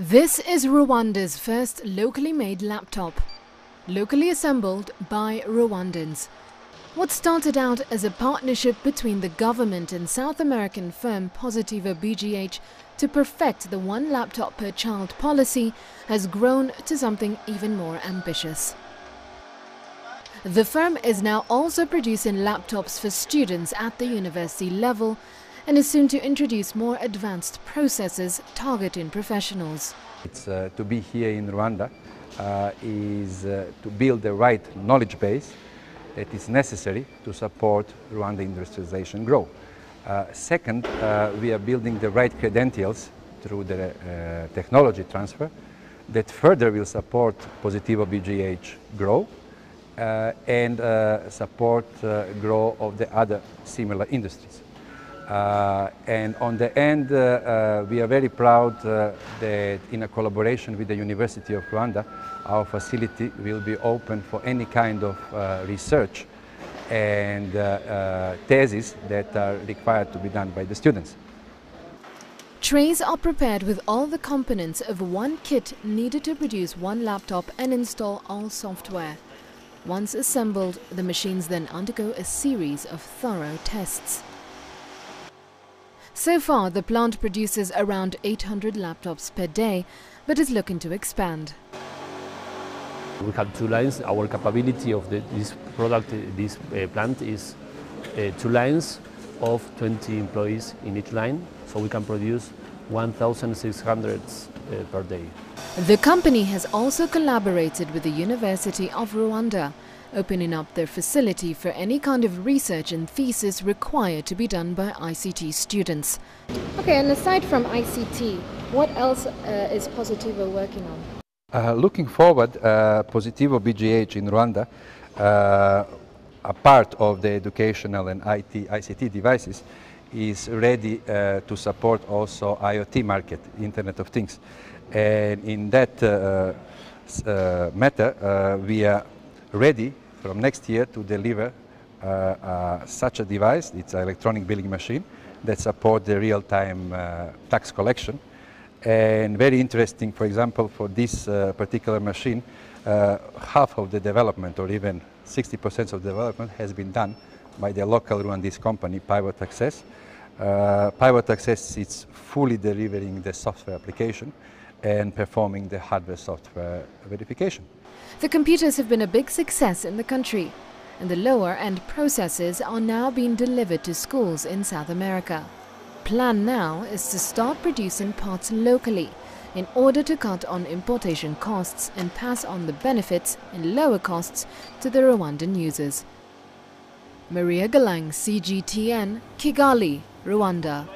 This is Rwanda's first locally made laptop, locally assembled by Rwandans. What started out as a partnership between the government and South American firm Positivo BGH to perfect the one laptop per child policy has grown to something even more ambitious. The firm is now also producing laptops for students at the university level and is soon to introduce more advanced processes targeting professionals. It's uh, to be here in Rwanda uh, is uh, to build the right knowledge base that is necessary to support Rwanda industrialization growth. Uh, second, uh, we are building the right credentials through the uh, technology transfer that further will support Positivo BGH growth and support growth of the other similar industries. Uh, and on the end, uh, uh, we are very proud that in a collaboration with the University of Rwanda, our facility will be open for any kind of research and theses that are required to be done by the students. Trays are prepared with all the components of one kit needed to produce one laptop and install all software. Once assembled, the machines then undergo a series of thorough tests. So far, the plant produces around 800 laptops per day, but is looking to expand. We have two lines. Our capability of the, this product, this uh, plant is uh, two lines of 20 employees in each line, so we can produce 1,600 uh, per day. The company has also collaborated with the University of Rwanda opening up their facility for any kind of research and thesis required to be done by ICT students. Okay, and aside from ICT, what else uh, is Positivo working on? Uh, looking forward, uh, Positivo BGH in Rwanda, uh, a part of the educational and IT, ICT devices, is ready uh, to support also IoT market, Internet of Things. And in that uh, matter, we are ready from next year to deliver uh, uh, such a device. It's an electronic billing machine that supports the real-time uh, tax collection. And very interesting, for example, for this uh, particular machine, uh, half of the development or even 60% of development has been done by the local Rwandese company, Pivot Access. Uh, Pivot Access is fully delivering the software application and performing the hardware software verification. The computers have been a big success in the country, and the lower end processors are now being delivered to schools in South America. Plan now is to start producing parts locally in order to cut on importation costs and pass on the benefits in lower costs to the Rwandan users. Maria Galang, CGTN, Kigali, Rwanda.